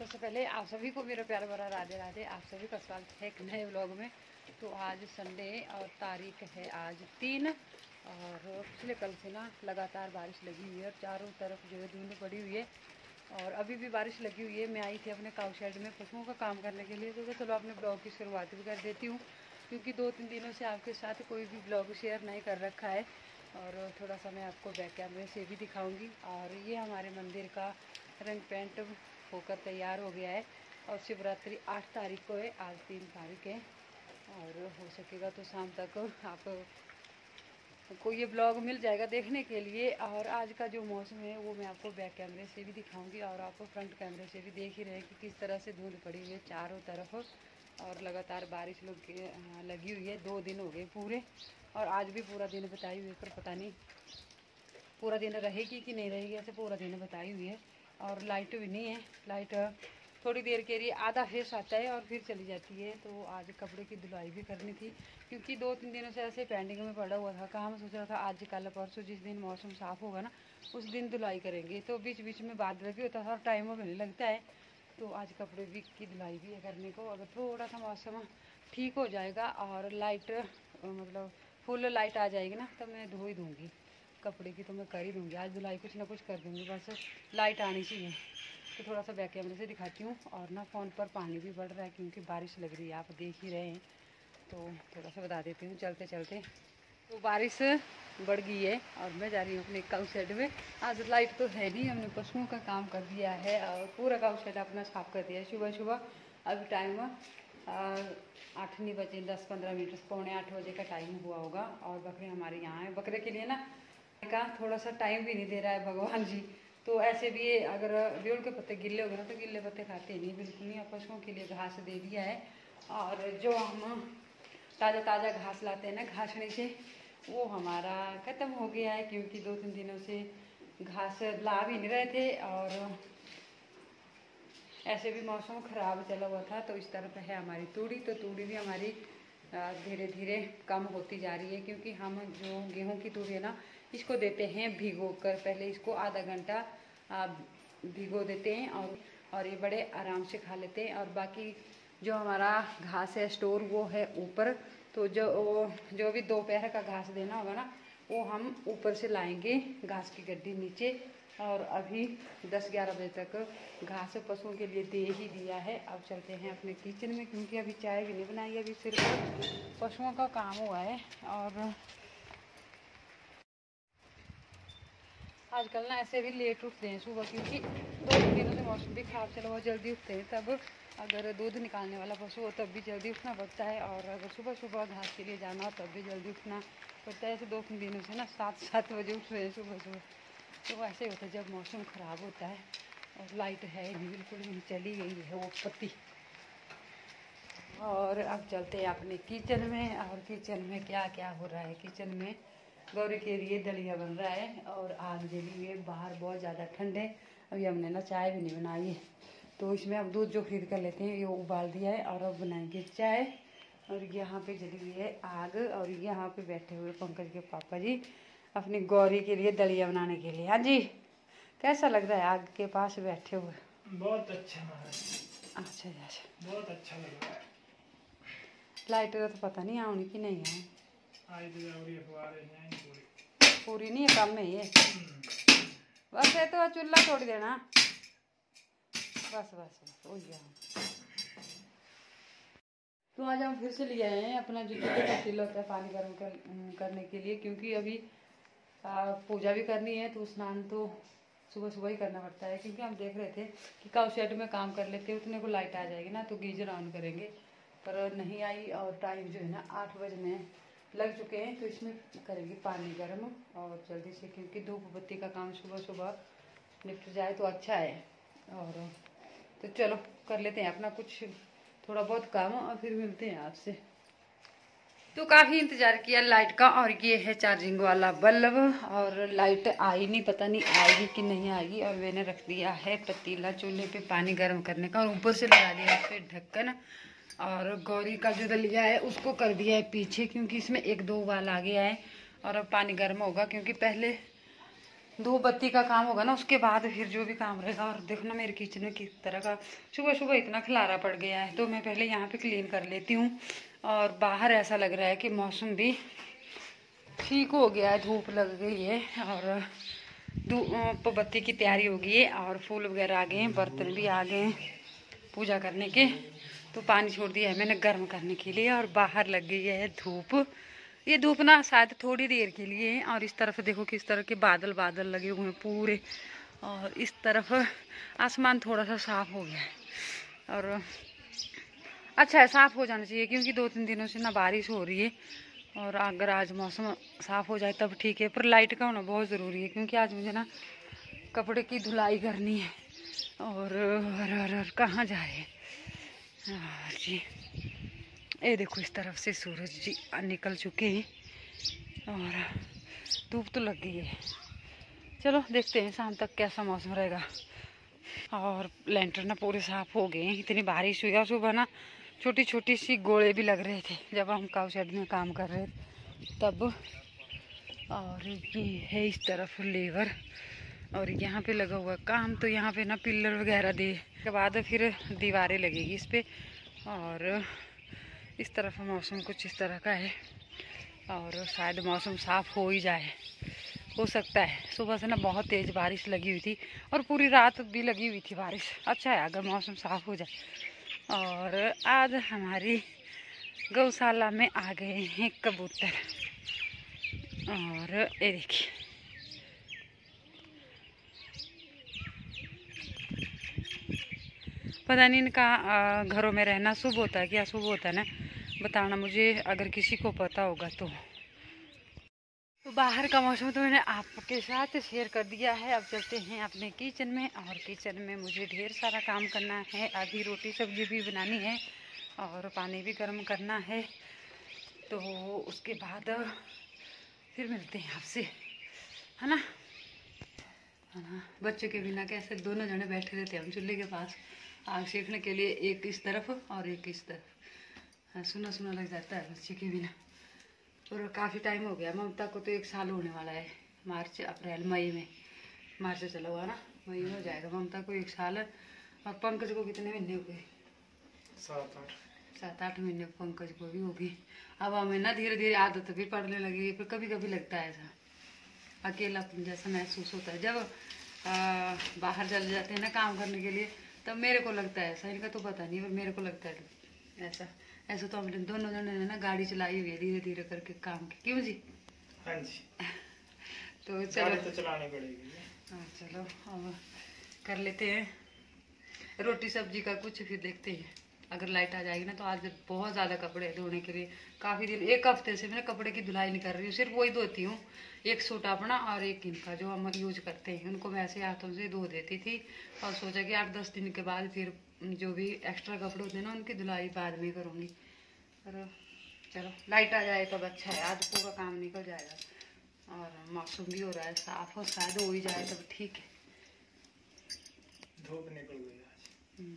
सबसे पहले आप सभी को मेरा प्यार भरा राधे राधे। आप सभी का स्वागत है एक नए व्लॉग में। तो आज संडे और तारीख है आज तीन। और पिछले कल से ना लगातार बारिश लगी हुई है और चारों तरफ़ जो है धुंध पड़ी हुई है। और अभी भी बारिश लगी हुई है। मैं आई थी अपने काउ शेड में पशुओं का काम करने के लिए। तो चलो तो अपने ब्लॉग की शुरुआत भी कर देती हूँ। क्योंकि दो तीन दिनों से आपके साथ कोई भी ब्लॉग शेयर नहीं कर रखा है। और थोड़ा सा मैं आपको बैक कैमरे से भी दिखाऊँगी। और ये हमारे मंदिर का रंग पेंट होकर तैयार हो गया है। और शिवरात्रि आठ तारीख को है, आज तीन तारीख है। और हो सकेगा तो शाम तक आप को ये ब्लॉग मिल जाएगा देखने के लिए। और आज का जो मौसम है, वो मैं आपको बैक कैमरे से भी दिखाऊँगी। और आपको फ्रंट कैमरे से भी देख ही रहे कि किस तरह से धुंध पड़ी हुई है चारों तरफ़। और लगातार बारिश लोग लगी हुई है। दो दिन हो गए पूरे। और आज भी पूरा दिन बताई हुई है, पर पता नहीं, पूरा दिन रहेगी कि नहीं रहेगी, ऐसे पूरा दिन बताई हुई है। और लाइट भी नहीं है। लाइट थोड़ी देर के लिए आधा फेस आता है और फिर चली जाती है। तो आज कपड़े की धुलाई भी करनी थी, क्योंकि दो तीन दिनों से ऐसे पेंडिंग में पड़ा हुआ था। कहाँ सोच रहा था, आज कल परसों जिस दिन मौसम साफ़ होगा ना, उस दिन धुलाई करेंगे। तो बीच बीच में बादल भी होता था और टाइम भी नहीं लगता है। तो आज कपड़े भी की धुलाई भी है करने को। अगर थोड़ा सा मौसम ठीक हो जाएगा और लाइट मतलब फुल लाइट आ जाएगी ना तो मैं धो ही दूँगी। कपड़े की तो मैं कर ही दूँगी। आज धुलाई कुछ ना कुछ कर दूँगी, बस लाइट आनी चाहिए। तो थोड़ा सा बैक कैमरे से दिखाती हूँ और ना फ़ोन पर पानी भी बढ़ रहा है क्योंकि बारिश लग रही है, आप देख ही रहे हैं। तो थोड़ा सा बता देती हूँ चलते चलते। तो बारिश बढ़ गई है और मैं जा रही हूँ अपने काउ शेड में। आज लाइट तो है नहीं, हमने पशुओं का काम कर दिया है और पूरा काउ शेड अपना साफ़ कर दिया है। सुबह सुबह अभी टाइम आठ नहीं बजे दस पंद्रह मिनट पौने आठ बजे का टाइम हुआ होगा और बकरे हमारे यहाँ हैं। बकरे के लिए ना का थोड़ा सा टाइम भी नहीं दे रहा है भगवान जी। तो ऐसे भी अगर बेड़ के पत्ते गिले हो गए तो गिले पत्ते खाते नहीं, बिल्कुल नहीं। पशुओं के लिए घास दे दिया है। और जो हम ताज़ा ताज़ा घास लाते हैं ना घासने से, वो हमारा ख़त्म हो गया है, क्योंकि दो तीन दिनों से घास ला भी नहीं रहे थे। और ऐसे भी मौसम ख़राब चला हुआ था तो इस तरफ़ है हमारी तूड़ी। तो तूड़ी भी हमारी धीरे धीरे कम होती जा रही है, क्योंकि हम जो गेहूँ की तूड़ी है ना इसको देते हैं भिगो कर पहले इसको आधा घंटा भिगो देते हैं और और ये बड़े आराम से खा लेते हैं। और बाकी जो हमारा घास है, स्टोर वो है ऊपर तो जो जो भी दोपहर का घास देना होगा ना, वो हम ऊपर से लाएँगे घास की गड्डी नीचे। और अभी 10-11 बजे तक घास पशुओं के लिए दे ही दिया है। अब चलते हैं अपने किचन में, क्योंकि अभी चाय भी नहीं बनाई, अभी सिर्फ़ पशुओं का काम हुआ है। और आजकल ना ऐसे भी लेट उठते हैं सुबह, क्योंकि दो तीन दिनों से मौसम भी ख़राब चला हुआ जल्दी उठते हैं। तब अगर दूध निकालने वाला पशु हो, तब भी जल्दी उठना पड़ता है, और अगर सुबह सुबह घास के लिए जाना हो, तब भी जल्दी उठना पड़ता है। ऐसे दो तीन दिनों से ना सात सात बजे उठ रहे हैं सुबह सुबह तो ऐसे ही होता है जब मौसम ख़राब होता है, और लाइट है नहीं, बिल्कुल भी चली गई है वो पत्ती। और अब चलते हैं अपने किचन में, और किचन में क्या क्या हो रहा है, किचन में गौरी के लिए दलिया बन रहा है और आग जली हुई है बाहर बहुत ज़्यादा ठंड है। अभी हमने ना चाय भी नहीं बनाई है। तो इसमें अब दूध जो खरीद कर लेते हैं ये उबाल दिया है और अब बनाएँगे चाय। और यहाँ पे जली हुई है आग और यहाँ पे बैठे हुए पंकज के पापा जी अपनी गौरी के लिए दलिया बनाने के लिए। हाँ जी कैसा लग रहा है आग के पास बैठे हुए? बहुत अच्छा अच्छा अच्छा। बहुत अच्छा लग रहा है। लाइट का तो पता नहीं आनी कि नहीं है पूरी। नहीं है कम है ये। बस ये तो चूल्हा छोड़ देना। बस बस बस हो गया। तो आज हम फिर से लिए आए हैं अपना जो पतीला होता है पानी गर्म कर, करने के लिए क्योंकि अभी पूजा भी करनी है तो स्नान तो सुबह सुबह ही करना पड़ता है क्योंकि हम देख रहे थे कि काउ शेड में काम कर लेते उतने को लाइट आ जाएगी ना तो गीजर ऑन करेंगे। पर नहीं आई और टाइम जो है ना आठ बजने लग चुके हैं तो इसमें करेंगे पानी गर्म और जल्दी से, क्योंकि धूप बत्ती का काम सुबह सुबह निपट जाए तो अच्छा है। और तो चलो, कर लेते हैं अपना कुछ, थोड़ा बहुत काम और फिर मिलते हैं आपसे। तो काफ़ी इंतज़ार किया लाइट का, और ये है चार्जिंग वाला बल्ब, और लाइट आई नहीं, पता नहीं आएगी कि नहीं आएगी, और मैंने रख दिया है पतीला चूल्हे पे पानी गर्म करने का, और ऊपर से लगा दिया फिर ढक्कन। और गौरी का जो दलिया है, उसको कर दिया है पीछे, क्योंकि इसमें एक दो उबाल आ गया है और अब पानी गर्म होगा, क्योंकि पहले धूप बत्ती का काम होगा ना, उसके बाद फिर जो भी काम रहेगा। और देखो ना, मेरे किचन में किस तरह का सुबह सुबह इतना खिलारा पड़ गया है तो मैं पहले यहाँ पे क्लीन कर लेती हूँ। और बाहर ऐसा लग रहा है कि मौसम भी ठीक हो गया है, धूप लग गई है और धूप बत्ती की तैयारी हो गई है और फूल वगैरह आ गए हैं, बर्तन भी आ गए हैं पूजा करने के। तो पानी छोड़ दिया है मैंने गर्म करने के लिए और बाहर लग गई है धूप। ये धूप ना शायद थोड़ी देर के लिए है और इस तरफ़ देखो किस तरह के बादल बादल लगे हुए हैं पूरे और इस तरफ़ आसमान थोड़ा सा साफ़ हो गया है। और अच्छा है साफ़ हो जाना चाहिए क्योंकि दो तीन दिनों से ना बारिश हो रही है और अगर आज मौसम साफ़ हो जाए तब ठीक है पर लाइट का होना बहुत ज़रूरी है क्योंकि आज मुझे ना कपड़े की धुलाई करनी है और, और, और, और कहाँ जा रहे हैं जी ये देखो इस तरफ़ से सूरज जी निकल चुके हैं और धूप तो लग गई है चलो देखते हैं शाम तक कैसा मौसम रहेगा और लेंटर ना पूरे साफ़ हो गए हैं इतनी बारिश हुई और सुबह ना छोटी छोटी सी गोले भी लग रहे थे जब हम काउ शेड में काम कर रहे थे तब और ये है इस तरफ़ लेबर और यहाँ पे लगा हुआ काम तो यहाँ पे ना पिलर वगैरह दे। के बाद फिर दीवारें लगेगी इस पर और इस तरफ़ मौसम कुछ इस तरह का है। और शायद मौसम साफ़ हो ही जाए। हो सकता है। सुबह से ना बहुत तेज़ बारिश लगी हुई थी और पूरी रात भी लगी हुई थी बारिश। अच्छा है, अगर मौसम साफ़ हो जाए। और आज हमारी गौशाला में आ गए हैं कबूतर। और ये देखिए। पता नहीं इनका घरों में रहना शुभ होता है क्या शुभ होता है ना? बताना मुझे, अगर किसी को पता होगा तो। तो बाहर का मौसम तो मैंने आपके साथ शेयर कर दिया है। अब चलते हैं अपने किचन में। और किचन में मुझे ढेर सारा काम करना है। आधी रोटी सब्ज़ी भी बनानी है और पानी भी गर्म करना है। तो उसके बाद फिर मिलते हैं आपसे। है ना? है ना? बच्चे के बिना कैसे? दोनों जने बैठे रहते हैं। हम चूल्हे के पास। आग सेकने के लिए एक इस तरफ़ और एक इस तरफ़। हाँ सुना सुना लग जाता है बच्चे के बिना। और काफ़ी टाइम हो गया ममता को तो एक साल होने वाला है मार्च अप्रैल मई में। मार्च चला हुआ ना मई में हो जाएगा। ममता को एक साल और पंकज को कितने महीने हो गए? सात आठ। सात आठ महीने पंकज को भी होगी अब हमें ना धीरे धीरे आदत भी पड़ने लगी फिर कभी कभी लगता है ऐसा। अकेला जैसा महसूस होता है। जब आ, बाहर चले जाते हैं ना काम करने के लिए तब मेरे को लगता है ऐसा इनका तो पता नहीं पर मेरे को लगता है ऐसा ऐसे तो हमने दोनों जने ने ना गाड़ी चलाई हुई है धीरे धीरे करके काम की। क्यों जी? हाँ जी। तो चलो। तो चलानी पड़ेगी। हाँ चलो अब कर लेते हैं। रोटी सब्ज़ी का कुछ फिर देखते हैं। अगर लाइट आ जाएगी ना तो आज बहुत ज़्यादा कपड़े हैं धोने के लिए काफ़ी दिन एक हफ़्ते से मैं कपड़े की धुलाई नहीं कर रही हूँ सिर्फ़ वही धोती हूँ। एक सूट अपना और एक इनका जो हम यूज़ करते हैं उनको मैं ऐसे हाथों से धो देती थी और सोचा कि आठ दस दिन के बाद फिर जो भी एक्स्ट्रा कपड़े होते हैं ना उनकी धुलाई बाद में करूँगी। पर चलो लाइट आ जाए तब अच्छा है आज पूरा काम निकल जाएगा और मौसम भी हो रहा है साफ़ और शायद हो ही जाए तब ठीक है। धूप निकल गई आज। हम्म।